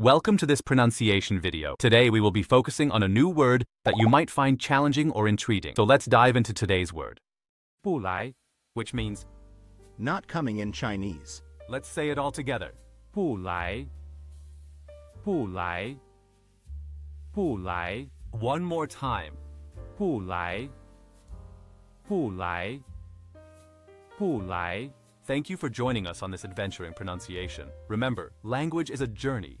Welcome to this pronunciation video. Today we will be focusing on a new word that you might find challenging or intriguing. So let's dive into today's word. 不来, which means Not coming in Chinese. let's say it all together. 不来，不来，不来， One more time. 不来，不来，不来。 Thank you for joining us on this adventure in pronunciation. Remember, language is a journey,